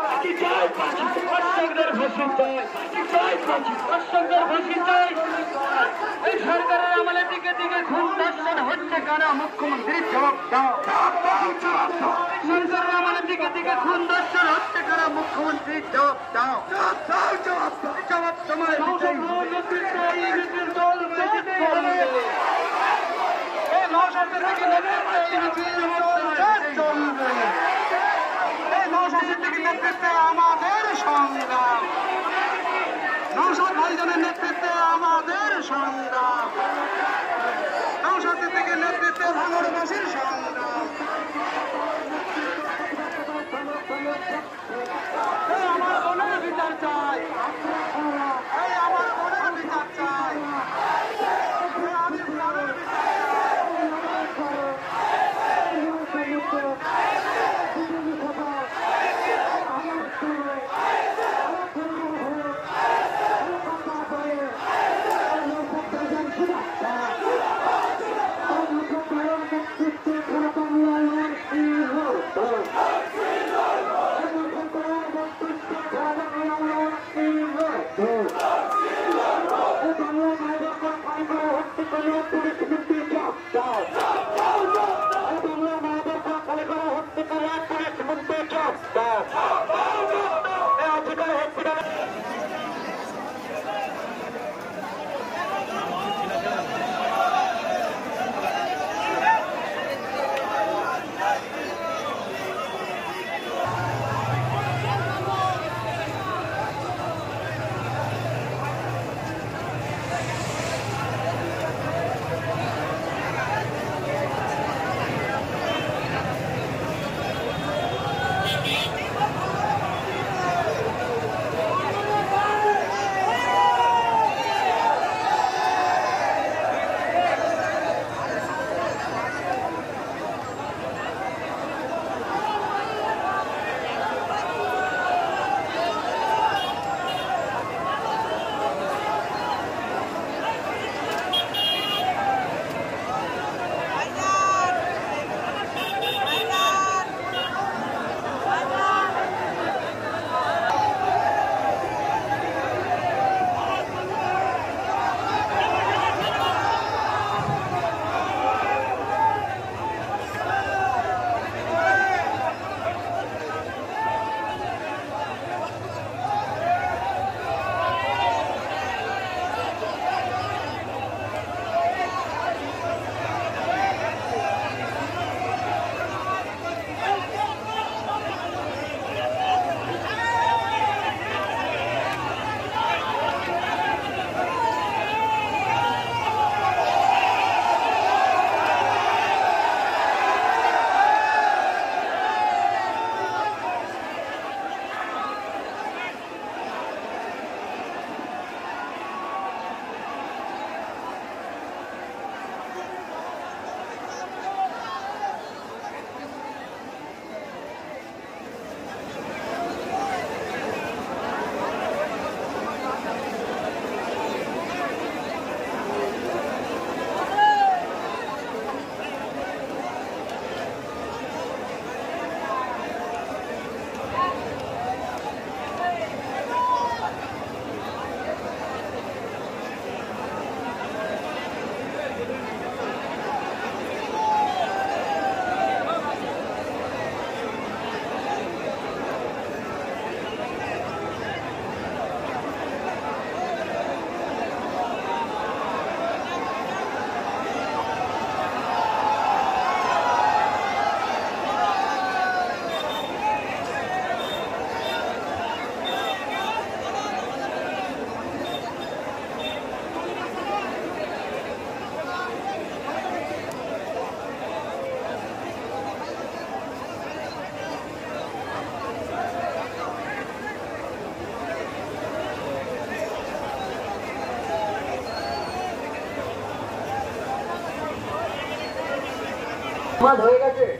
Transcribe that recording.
ফাঁসি চাই চাই ফাঁসি দর্শকদের ফাঁসি চাই এই সরকারের দিকে দিকে খুন দর্শন হচ্ছে কারা মুখ্যমন্ত্রীর জবাব দাও সরকারের আমলে দিকে দিকে খুন দর্শন জবাব দাও জবাব তোমার এই নৌশাসন থেকে নেতৃত্বে সংগ্রাম ভাইজানের Stop! Stop! 摸头一个字